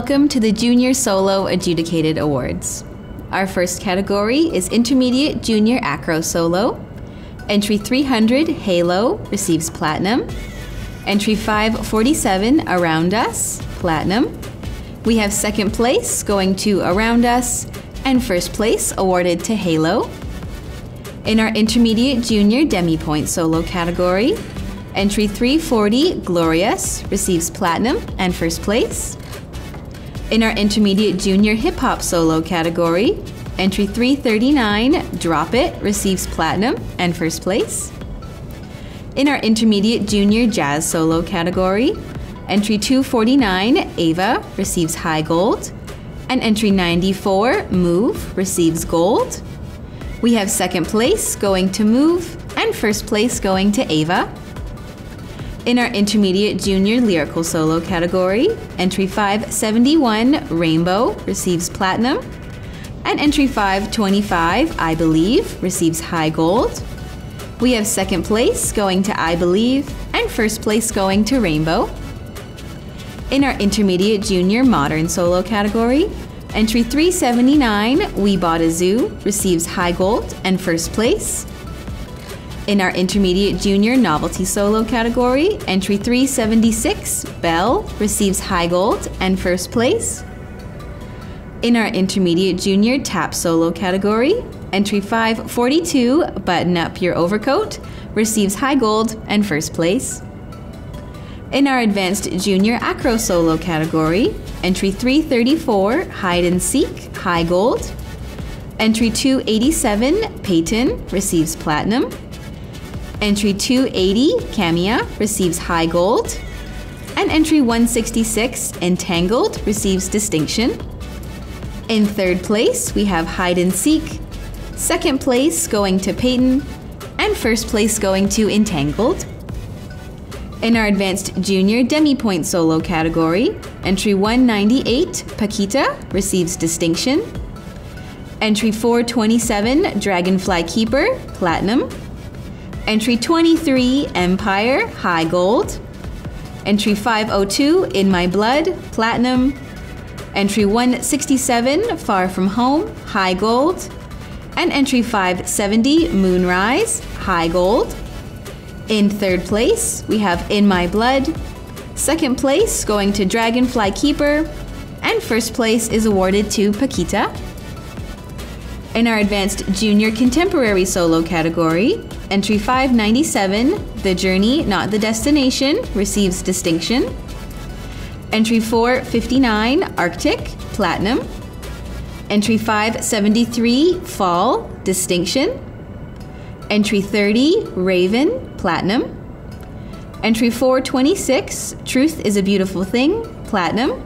Welcome to the Junior Solo Adjudicated Awards. Our first category is Intermediate Junior Acro Solo. Entry 300 Halo receives Platinum. Entry 547 Around Us, Platinum. We have second place going to Around Us, and first place awarded to Halo. In our Intermediate Junior Demi Pointe Solo category, Entry 340 Glorious receives Platinum and first place. In our Intermediate Junior Hip Hop Solo category, Entry 339 Drop It receives Platinum and first place. In our Intermediate Junior Jazz Solo category, Entry 249 Ava receives High Gold, and Entry 94 Move receives Gold. We have second place going to Move, and first place going to Ava. In our Intermediate Junior Lyrical Solo category, Entry 571 Rainbow receives Platinum, and Entry 525 I Believe receives High Gold. We have second place going to I Believe, and first place going to Rainbow. In our Intermediate Junior Modern Solo category, Entry 379 We Bought a Zoo receives High Gold and first place. In our Intermediate Junior Novelty Solo category, entry 376, Bell, receives High Gold and First Place. In our Intermediate Junior Tap Solo category, entry 542, Button Up Your Overcoat, receives High Gold and First Place. In our Advanced Junior Acro Solo category, entry 334, Hide and Seek, High Gold. Entry 287, Peyton, receives Platinum. Entry 280, Camia, receives High Gold. And entry 166, Entangled, receives Distinction. In third place, we have Hide and Seek. Second place going to Peyton. And first place going to Entangled. In our Advanced Junior Demi Pointe Solo category, entry 198, Paquita, receives Distinction. Entry 427, Dragonfly Keeper, Platinum. Entry 23, Empire, High Gold. Entry 502, In My Blood, Platinum. Entry 167, Far From Home, High Gold. And entry 570, Moonrise, High Gold. In third place, we have In My Blood. Second place going to Dragonfly Keeper. And first place is awarded to Paquita. In our Advanced Junior Contemporary Solo category, entry 597, The Journey, Not the Destination, receives distinction. Entry 459, Arctic, Platinum. Entry 573, Fall, Distinction. Entry 30, Raven, Platinum. Entry 426, Truth is a Beautiful Thing, Platinum.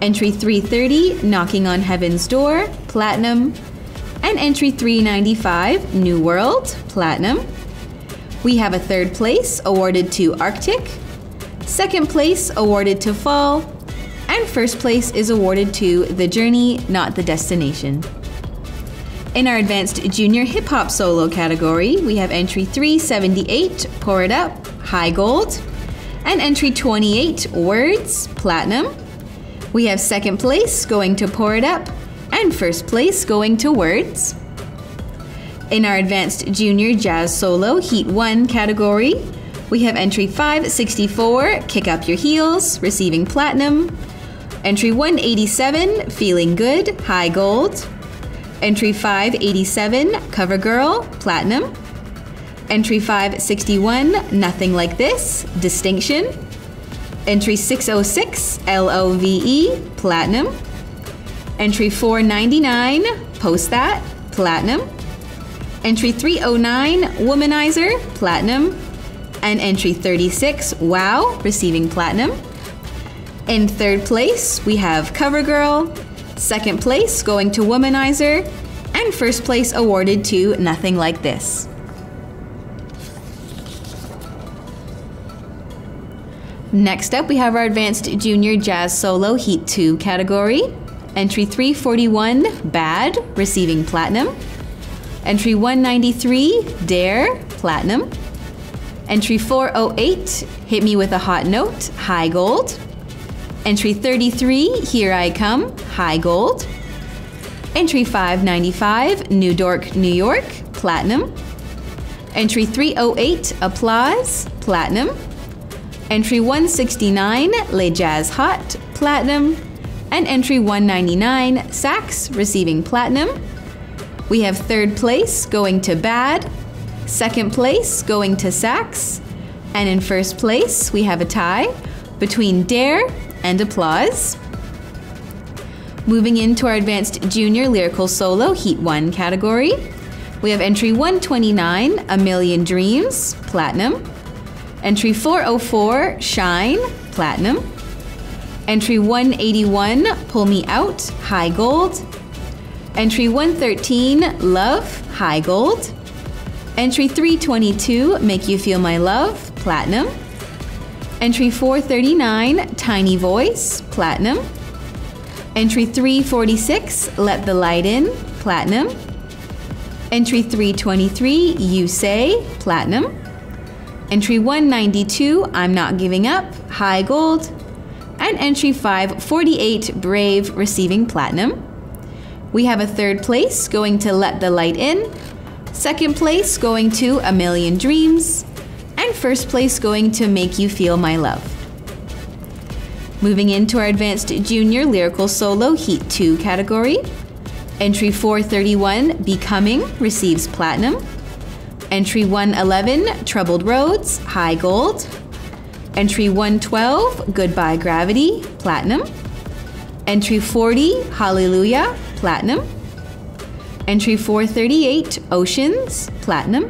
Entry 330, Knocking on Heaven's Door, Platinum and entry 395, New World, Platinum. We have a third place awarded to Arctic, second place awarded to Fall, and first place is awarded to The Journey, Not the Destination. In our Advanced Junior Hip Hop Solo category, we have entry 378, Pour It Up, High Gold, and entry 28, Words, Platinum. We have second place going to Pour It Up, and first place going to Words. In our Advanced Junior Jazz Solo Heat 1 category, we have entry 564, Kick Up Your Heels, receiving Platinum. Entry 187, Feeling Good, High Gold. Entry 587, Cover Girl, Platinum. Entry 561, Nothing Like This, Distinction. Entry 606, LOVE, Platinum. Entry 499, Post That, Platinum. Entry 309, Womanizer, Platinum. And entry 36, Wow, receiving Platinum. In third place, we have CoverGirl. Second place going to Womanizer. And first place awarded to Nothing Like This. Next up, we have our Advanced Junior Jazz Solo Heat 2 category. Entry 341, Bad, receiving Platinum. Entry 193, Dare, Platinum. Entry 408, Hit Me With a Hot Note, High Gold. Entry 33, Here I Come, High Gold. Entry 595, New Dork, New York, Platinum. Entry 308, Applause, Platinum. Entry 169, Les Jazz Hot, Platinum. And entry 199, Sax, receiving Platinum. We have third place going to Bad, second place going to Sax, and in first place we have a tie between Dare and Applause. Moving into our Advanced Junior Lyrical Solo Heat 1 category, we have entry 129, A Million Dreams, Platinum. Entry 404, Shine, Platinum. Entry 181, Pull Me Out, High Gold. Entry 113, Love, High Gold. Entry 322, Make You Feel My Love, Platinum. Entry 439, Tiny Voice, Platinum. Entry 346, Let the Light In, Platinum. Entry 323, You Say, Platinum. Entry 192, I'm Not Giving Up, High Gold. Entry 548, Brave, receiving Platinum. We have a third place going to Let the Light In, second place going to A Million Dreams, and first place going to Make You Feel My Love. Moving into our Advanced Junior Lyrical Solo Heat 2 category. Entry 431, Becoming, receives Platinum. Entry 111, Troubled Roads, High Gold. Entry 112, Goodbye Gravity, Platinum. Entry 40, Hallelujah, Platinum. Entry 438, Oceans, Platinum.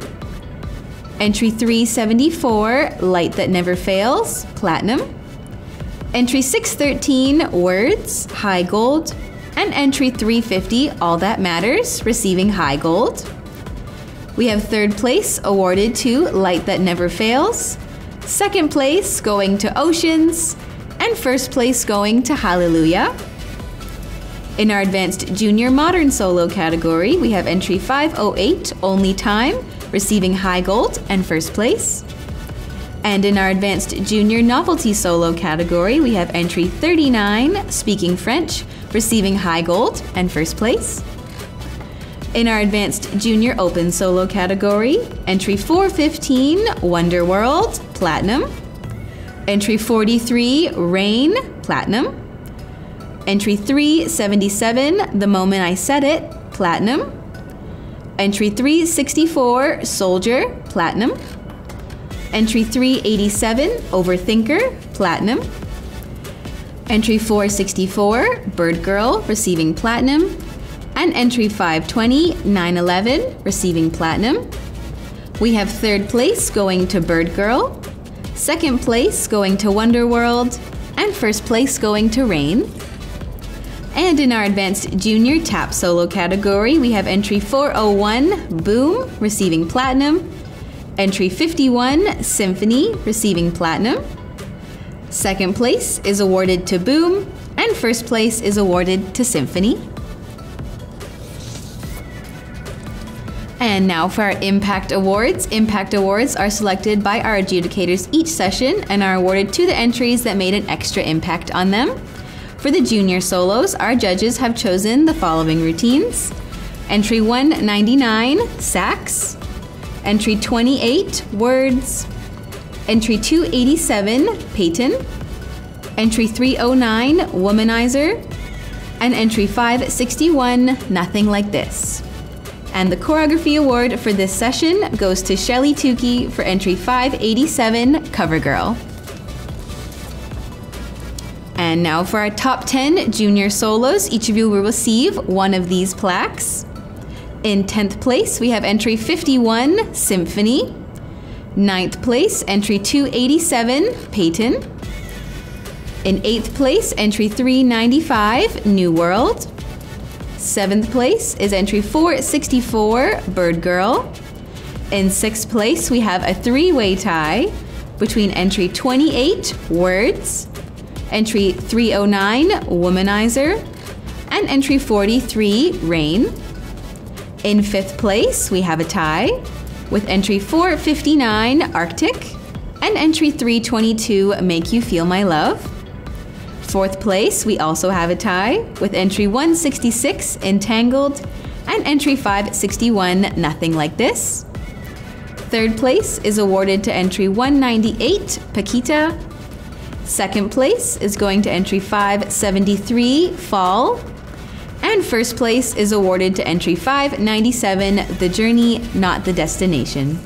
Entry 374, Light That Never Fails, Platinum. Entry 613, Words, High Gold. And entry 350, All That Matters, receiving High Gold. We have third place awarded to Light That Never Fails, second place going to Oceans, and first place going to Hallelujah. In our Advanced Junior Modern Solo category, we have entry 508, Only Time, receiving High Gold and first place. And in our Advanced Junior Novelty Solo category, we have entry 39, Speaking French, receiving High Gold and first place. In our Advanced Junior Open Solo category, entry 415, Wonder World, Platinum. Entry 43, Rain, Platinum. Entry 377, The Moment I Said It, Platinum. Entry 364, Soldier, Platinum. Entry 387, Overthinker, Platinum. Entry 464, Bird Girl, receiving Platinum. And entry 520, 911, receiving Platinum. We have third place going to Bird Girl, second place going to Wonder World, and first place going to Rain. And in our Advanced Junior Tap Solo category, we have entry 401, Boom, receiving Platinum. Entry 51, Symphony, receiving Platinum. Second place is awarded to Boom, and first place is awarded to Symphony. And now for our Impact Awards. Impact Awards are selected by our adjudicators each session and are awarded to the entries that made an extra impact on them. For the junior solos, our judges have chosen the following routines Entry 199, Sax. Entry 28, Words. Entry 287, Peyton. Entry 309, Womanizer. And entry 561, Nothing Like This. And the choreography award for this session goes to Shelly Tukey for entry 587, Cover Girl. And now for our top 10 junior solos, each of you will receive one of these plaques. In 10th place, we have entry 51, Symphony. 9th place, entry 287, Peyton. In 8th place, entry 395, New World. 7th place is entry 464, Bird Girl. In 6th place, we have a three way tie between entry 28, Words, entry 309, Womanizer, and entry 43, Rain. In fifth place, we have a tie with entry 459, Arctic, and entry 322, Make You Feel My Love. Fourth place, we also have a tie with entry 166, Entangled, and entry 561, Nothing Like This. Third place is awarded to entry 198, Paquita. Second place is going to entry 573, Fall. And first place is awarded to entry 597, The Journey, Not the Destination.